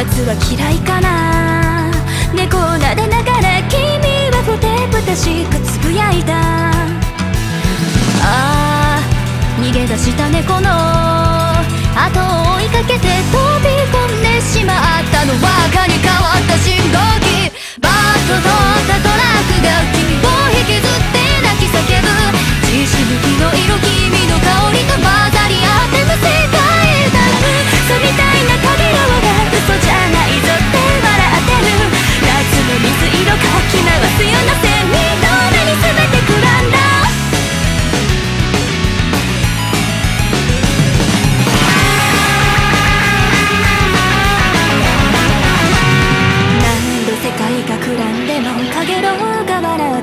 夏は嫌いかな。猫を撫でながら君はふてぶてしくつぶやいた。ああ逃げ出した猫の後を追いかけて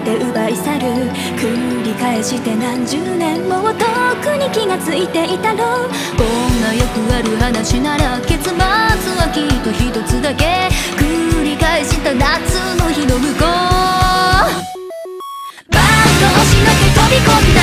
て奪い去る繰り返して何十年も遠くに気がついていたろう。こんなよくある話なら結末はきっと一つだけ繰り返した夏の日の向こうバンと押しのけ飛び込んだ